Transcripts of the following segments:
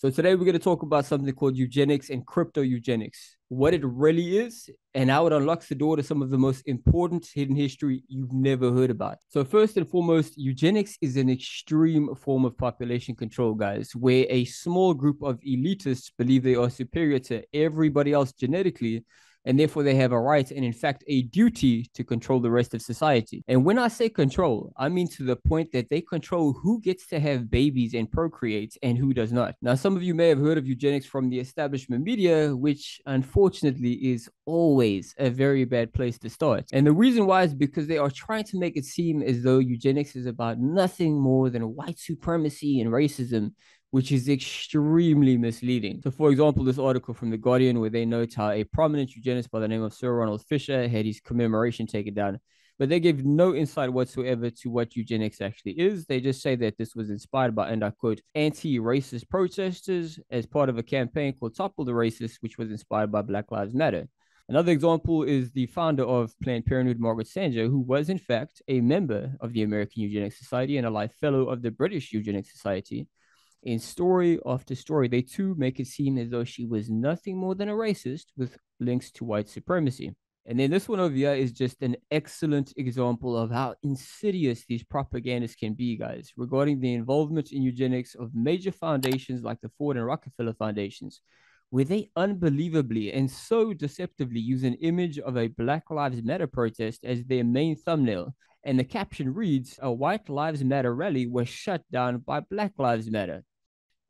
So today we're going to talk about something called eugenics and crypto eugenics, what it really is, and how it unlocks the door to some of the most important hidden history you've never heard about. So first and foremost, eugenics is an extreme form of population control, guys, where a small group of elitists believe they are superior to everybody else genetically and therefore they have a right and in fact a duty to control the rest of society. And when I say control, I mean to the point that they control who gets to have babies and procreate and who does not. Now, some of you may have heard of eugenics from the establishment media, which unfortunately is always a very bad place to start. And the reason why is because they are trying to make it seem as though eugenics is about nothing more than white supremacy and racism which is extremely misleading. So, for example, this article from The Guardian, where they note how a prominent eugenist by the name of Sir Ronald Fisher had his commemoration taken down, but they give no insight whatsoever to what eugenics actually is. They just say that this was inspired by, and I quote, anti racist protesters as part of a campaign called Topple the Racist, which was inspired by Black Lives Matter. Another example is the founder of Planned Parenthood, Margaret Sanger, who was in fact a member of the American Eugenics Society and a life fellow of the British Eugenics Society. In story after story, they too make it seem as though she was nothing more than a racist with links to white supremacy. And then this one over here is just an excellent example of how insidious these propagandists can be, guys, regarding the involvement in eugenics of major foundations like the Ford and Rockefeller foundations, where they unbelievably and so deceptively use an image of a Black Lives Matter protest as their main thumbnail and the caption reads a white lives matter rally was shut down by black lives matter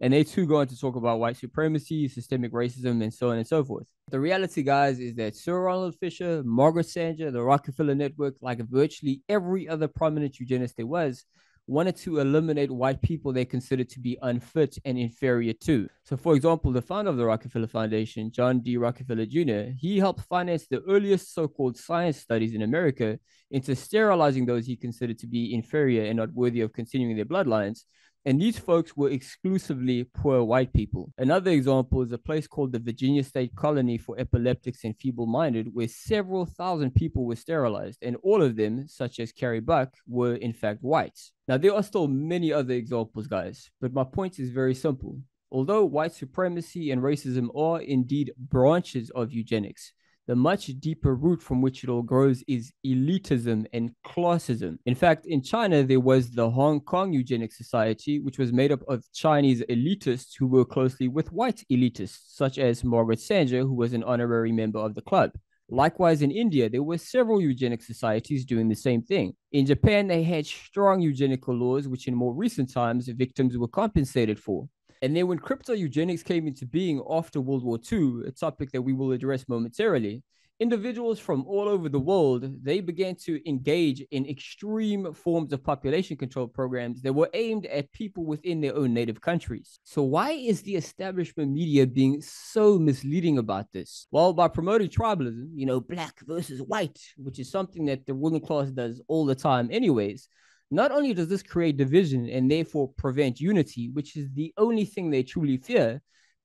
and they too go on to talk about white supremacy, systemic racism, and so on and so forth. The reality, guys, is that Sir Ronald Fisher, Margaret Sanger, the Rockefeller Network, like virtually every other prominent eugenist there was, wanted to eliminate white people they considered to be unfit and inferior to. So, for example, the founder of the Rockefeller Foundation, John D. Rockefeller Jr., he helped finance the earliest so called science studies in America into sterilizing those he considered to be inferior and not worthy of continuing their bloodlines and these folks were exclusively poor white people. Another example is a place called the Virginia State Colony for Epileptics and Feeble Minded, where several thousand people were sterilized, and all of them, such as Carrie Buck, were in fact whites. Now, there are still many other examples, guys, but my point is very simple. Although white supremacy and racism are indeed branches of eugenics, the much deeper root from which it all grows is elitism and classism. In fact, in China, there was the Hong Kong Eugenic Society, which was made up of Chinese elitists who worked closely with white elitists, such as Margaret Sanger, who was an honorary member of the club. Likewise, in India, there were several eugenic societies doing the same thing. In Japan, they had strong eugenical laws, which in more recent times, victims were compensated for. And then when crypto eugenics came into being after World War II, a topic that we will address momentarily, individuals from all over the world they began to engage in extreme forms of population control programs that were aimed at people within their own native countries. So why is the establishment media being so misleading about this? Well by promoting tribalism you know black versus white which is something that the ruling class does all the time anyways not only does this create division and therefore prevent unity, which is the only thing they truly fear,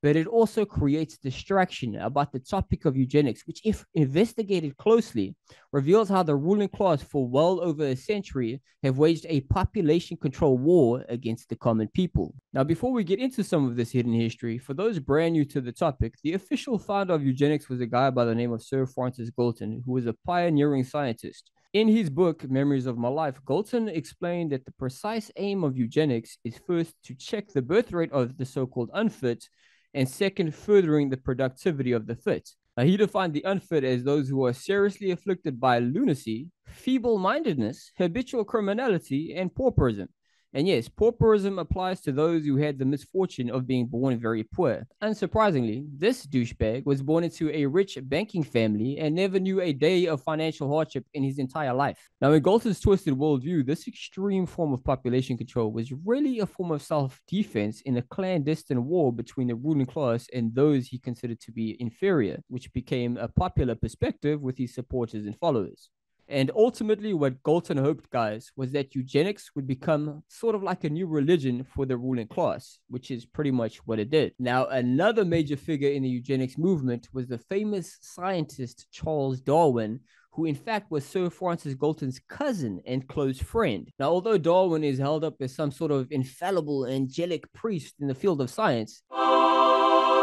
but it also creates distraction about the topic of eugenics, which, if investigated closely, reveals how the ruling class for well over a century have waged a population control war against the common people. Now, before we get into some of this hidden history, for those brand new to the topic, the official founder of eugenics was a guy by the name of Sir Francis Galton, who was a pioneering scientist. In his book, Memories of My Life, Galton explained that the precise aim of eugenics is first to check the birth rate of the so called unfit, and second, furthering the productivity of the fit. Now, he defined the unfit as those who are seriously afflicted by lunacy, feeble mindedness, habitual criminality, and pauperism. And yes, pauperism applies to those who had the misfortune of being born very poor. Unsurprisingly, this douchebag was born into a rich banking family and never knew a day of financial hardship in his entire life. Now, in Galton's twisted worldview, this extreme form of population control was really a form of self defense in a clandestine war between the ruling class and those he considered to be inferior, which became a popular perspective with his supporters and followers. And ultimately, what Galton hoped, guys, was that eugenics would become sort of like a new religion for the ruling class, which is pretty much what it did. Now, another major figure in the eugenics movement was the famous scientist Charles Darwin, who in fact was Sir Francis Galton's cousin and close friend. Now, although Darwin is held up as some sort of infallible angelic priest in the field of science,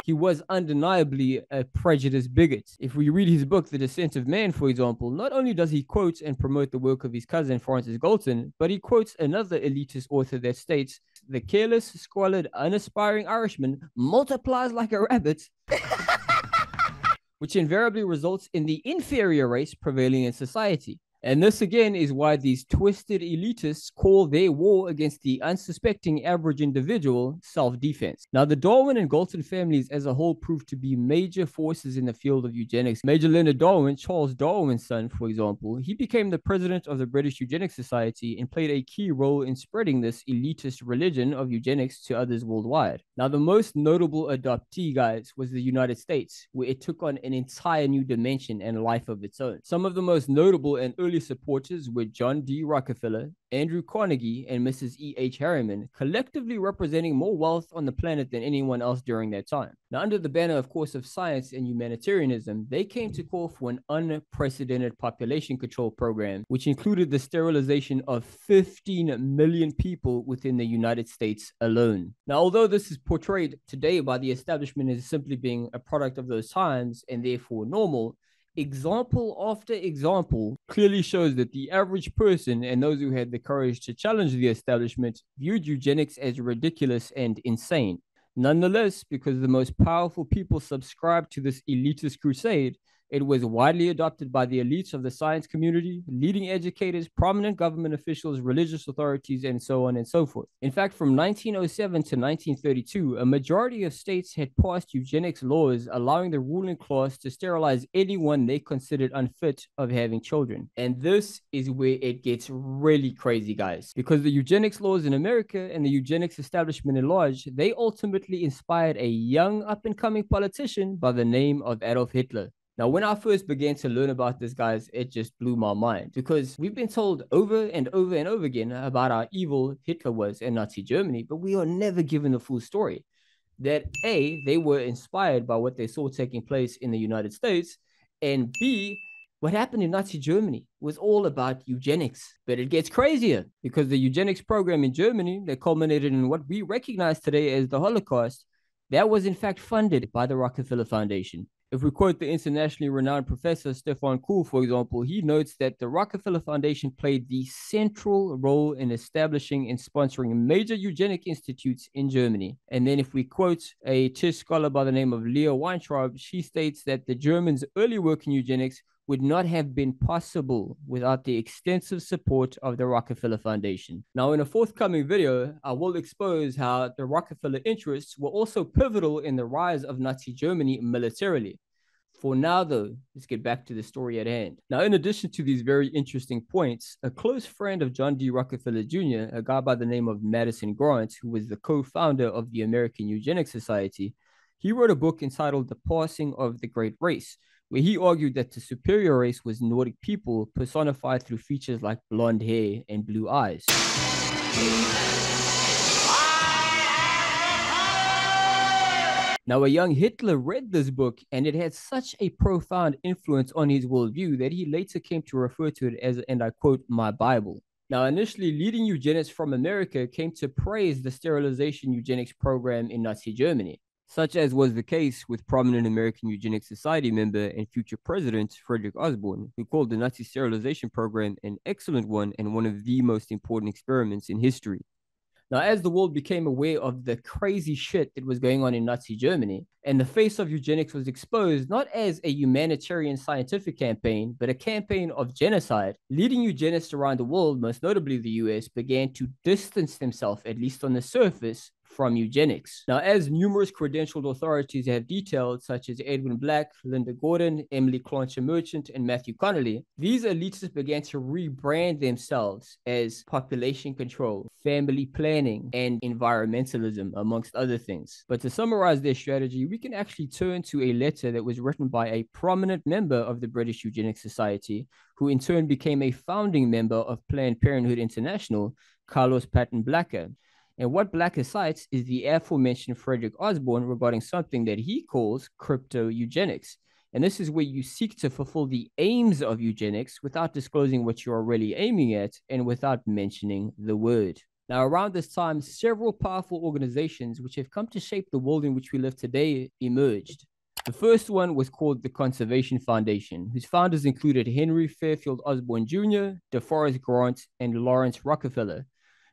he was undeniably a prejudiced bigot. If we read his book, The Descent of Man, for example, not only does he quote and promote the work of his cousin Francis Galton, but he quotes another elitist author that states, The careless, squalid, unaspiring Irishman multiplies like a rabbit. which invariably results in the inferior race prevailing in society. And this again is why these twisted elitists call their war against the unsuspecting average individual self defense. Now, the Darwin and Galton families as a whole proved to be major forces in the field of eugenics. Major Leonard Darwin, Charles Darwin's son, for example, he became the president of the British Eugenics Society and played a key role in spreading this elitist religion of eugenics to others worldwide. Now, the most notable adoptee, guys, was the United States, where it took on an entire new dimension and life of its own. Some of the most notable and early early supporters were John D. Rockefeller, Andrew Carnegie, and Mrs. E. H. Harriman, collectively representing more wealth on the planet than anyone else during that time. Now, under the banner, of course, of science and humanitarianism, they came to call for an unprecedented population control program, which included the sterilization of 15 million people within the United States alone. Now, although this is portrayed today by the establishment as simply being a product of those times and therefore normal, example after example clearly shows that the average person and those who had the courage to challenge the establishment viewed eugenics as ridiculous and insane. Nonetheless, because the most powerful people subscribed to this elitist crusade, it was widely adopted by the elites of the science community, leading educators, prominent government officials, religious authorities, and so on and so forth. In fact, from 1907 to 1932, a majority of states had passed eugenics laws allowing the ruling class to sterilize anyone they considered unfit of having children. And this is where it gets really crazy, guys, because the eugenics laws in America and the eugenics establishment at large, they ultimately inspired a young up and coming politician by the name of Adolf Hitler. Now, when I first began to learn about this, guys, it just blew my mind because we've been told over and over and over again about how evil Hitler was in Nazi Germany, but we are never given the full story. That A, they were inspired by what they saw taking place in the United States, and B, what happened in Nazi Germany was all about eugenics. But it gets crazier because the eugenics program in Germany that culminated in what we recognize today as the Holocaust, that was in fact funded by the Rockefeller Foundation. If we quote the internationally renowned professor Stefan Kuhl, for example, he notes that the Rockefeller Foundation played the central role in establishing and sponsoring major eugenic institutes in Germany. And then if we quote a Tisch scholar by the name of Leah Weintraub, she states that the Germans' early work in eugenics would not have been possible without the extensive support of the Rockefeller Foundation. Now, in a forthcoming video, I will expose how the Rockefeller interests were also pivotal in the rise of Nazi Germany militarily. For now, though, let's get back to the story at hand. Now, in addition to these very interesting points, a close friend of John D. Rockefeller Jr., a guy by the name of Madison Grant, who was the co founder of the American Eugenics Society, he wrote a book entitled The Passing of the Great Race, where he argued that the superior race was Nordic people personified through features like blonde hair and blue eyes. Now, a young Hitler read this book, and it had such a profound influence on his worldview that he later came to refer to it as, and I quote, my Bible. Now, initially, leading eugenics from America came to praise the sterilization eugenics program in Nazi Germany such as was the case with prominent American Eugenics Society member and future president Frederick Osborn, who called the Nazi sterilization program an excellent one and one of the most important experiments in history. Now, as the world became aware of the crazy shit that was going on in Nazi Germany, and the face of eugenics was exposed not as a humanitarian scientific campaign, but a campaign of genocide, leading eugenists around the world, most notably the US, began to distance themselves, at least on the surface, from eugenics. Now, as numerous credentialed authorities have detailed, such as Edwin Black, Linda Gordon, Emily Klancher Merchant, and Matthew Connelly, these elitists began to rebrand themselves as population control, family planning, and environmentalism, amongst other things. But to summarize their strategy, we can actually turn to a letter that was written by a prominent member of the British Eugenics Society, who in turn became a founding member of Planned Parenthood International, Carlos Paton Blacker. And what Blacker cites is the aforementioned Frederick Osborn regarding something that he calls crypto eugenics. And this is where you seek to fulfill the aims of eugenics without disclosing what you are really aiming at and without mentioning the word. Now, around this time, several powerful organizations which have come to shape the world in which we live today emerged. The first one was called the Conservation Foundation, whose founders included Henry Fairfield Osborn Jr., DeForest Grant, and Laurance Rockefeller.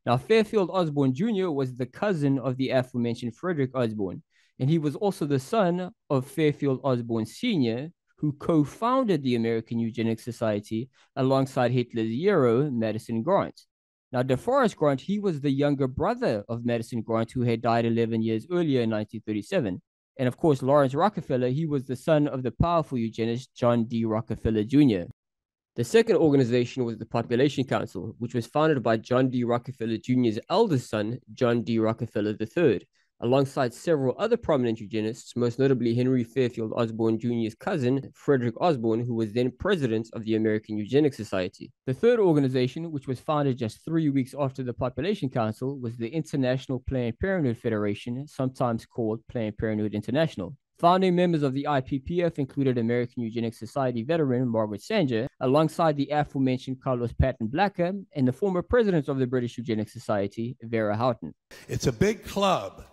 Now, Fairfield Osborn Jr. was the cousin of the aforementioned Frederick Osborn, and he was also the son of Fairfield Osborn Sr., who co founded the American Eugenics Society alongside Hitler's hero, Madison Grant. Now, DeForest Grant, he was the younger brother of Madison Grant, who had died 11 years earlier in 1937. And of course, Laurance Rockefeller, he was the son of the powerful eugenist John D. Rockefeller Jr. The second organization was the Population Council, which was founded by John D. Rockefeller Jr.'s eldest son, John D. Rockefeller III alongside several other prominent eugenists, most notably Henry Fairfield Osborn Jr.'s cousin, Frederick Osborn, who was then president of the American Eugenics Society. The third organization, which was founded just three weeks after the Population Council, was the International Planned Parenthood Federation, sometimes called Planned Parenthood International. Founding members of the IPPF included American Eugenics Society veteran Margaret Sanger, alongside the aforementioned Carlos Paton Blacker and the former president of the British Eugenics Society, Vera Houghton. It's a big club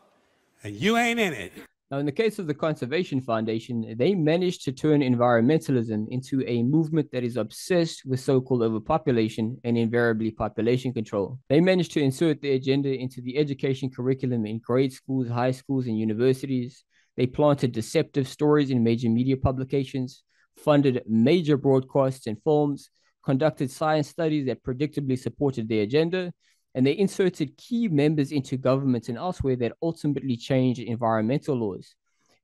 and you ain't in it. Now, in the case of the Conservation Foundation, they managed to turn environmentalism into a movement that is obsessed with so called overpopulation and invariably population control. They managed to insert their agenda into the education curriculum in grade schools, high schools, and universities. They planted deceptive stories in major media publications, funded major broadcasts and films, conducted science studies that predictably supported their agenda, and they inserted key members into governments and elsewhere that ultimately changed environmental laws.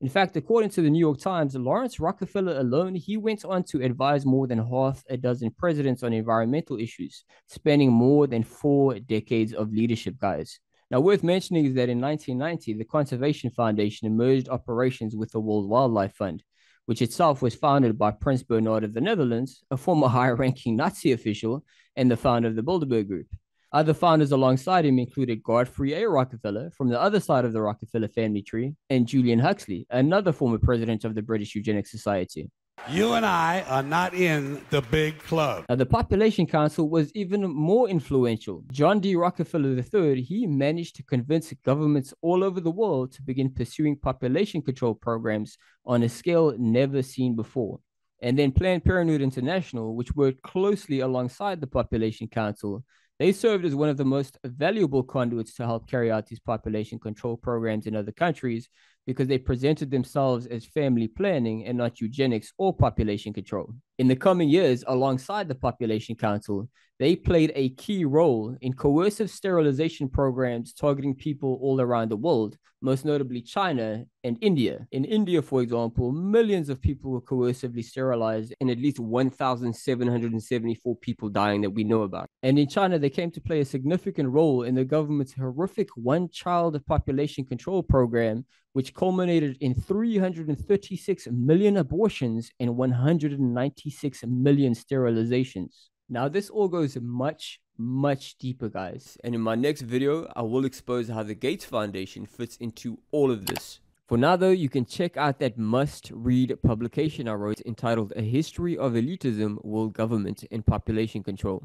In fact, according to the New York Times, Laurance Rockefeller alone, he went on to advise more than half a dozen presidents on environmental issues, spanning more than four decades of leadership, guys. Now, worth mentioning is that in 1990, the Conservation Foundation merged operations with the World Wildlife Fund, which itself was founded by Prince Bernhard of the Netherlands, a former high ranking Nazi official and the founder of the Bilderberg Group. Other founders alongside him included Godfrey A. Rockefeller from the other side of the Rockefeller family tree, and Julian Huxley, another former president of the British Eugenics Society. You and I are not in the big club. Now, the Population Council was even more influential. John D. Rockefeller III, he managed to convince governments all over the world to begin pursuing population control programs on a scale never seen before. And then Planned Parenthood International, which worked closely alongside the Population Council, they served as one of the most valuable conduits to help carry out these population control programs in other countries because they presented themselves as family planning and not eugenics or population control. In the coming years, alongside the Population Council, they played a key role in coercive sterilization programs targeting people all around the world, most notably China and India. In India, for example, millions of people were coercively sterilized and at least 1,774 people dying that we know about. And in China, they came to play a significant role in the government's horrific one child population control program, which culminated in 336 million abortions and 196 million sterilizations. Now, this all goes much, much deeper, guys. And in my next video, I will expose how the Gates Foundation fits into all of this. For now, though, you can check out that must read publication I wrote entitled A History of Elitism, World Government, and Population Control.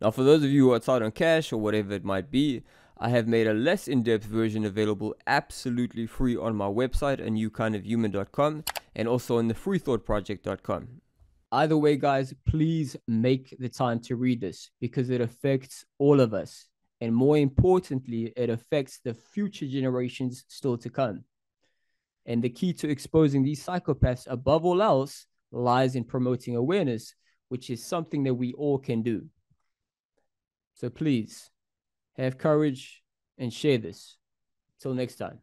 Now, for those of you who are tight on cash or whatever it might be, I have made a less in depth version available absolutely free on my website, a newkindofhuman.com, and also on the freethoughtproject.com. Either way, guys, please make the time to read this because it affects all of us. And more importantly, it affects the future generations still to come. And the key to exposing these psychopaths above all else lies in promoting awareness, which is something that we all can do. So please have courage and share this. Till next time.